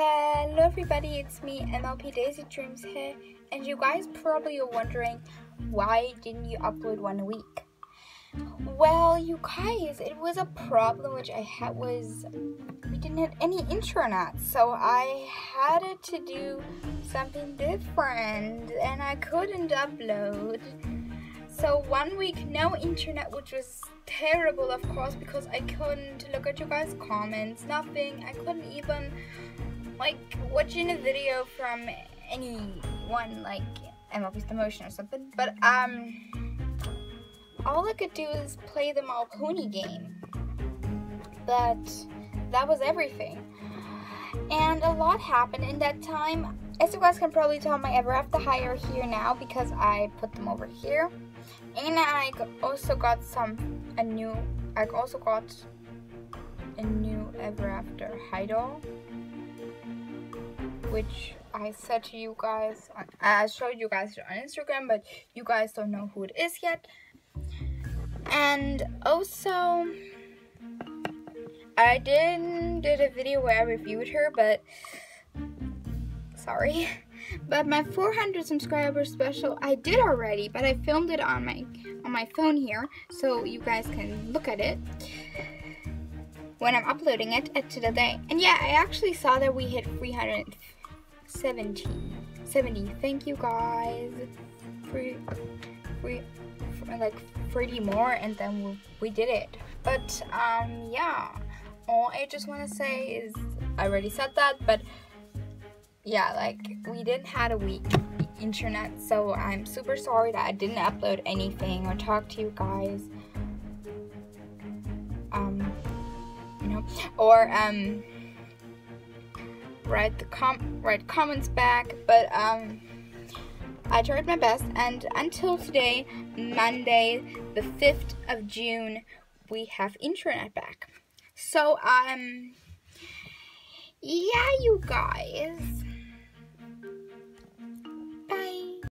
Hello everybody, it's me MLP Daisy Dreams here and you guys probably are wondering why didn't you upload one a week? Well you guys, it was a problem which I had was we didn't have any internet so I had to do something different and I couldn't upload. So one week no internet which was terrible of course because I couldn't look at you guys comments, nothing. I couldn't even like watching a video from anyone like MLP's Demotion or something. But um all I could do is play the Malpony game. But that was everything. And a lot happened in that time. As you guys can probably tell, my Ever After High are here now because I put them over here. And I also got some, a new, I also got a new Ever After High doll. Which I said to you guys, I showed you guys on Instagram, but you guys don't know who it is yet. And also, I did did a video where I reviewed her, but sorry. But my 400 subscriber special I did already, but I filmed it on my on my phone here, so you guys can look at it when I'm uploading it to the day. And yeah, I actually saw that we hit 370. 70. Thank you guys. For, for like 30 more, and then we, we did it. But um, yeah, all I just want to say is I already said that, but yeah, like we didn't had a week internet, so I'm super sorry that I didn't upload anything or talk to you guys. Um, you know, or um, write the com write comments back, but um. I tried my best, and until today, Monday, the 5th of June, we have internet back. So, um, yeah, you guys.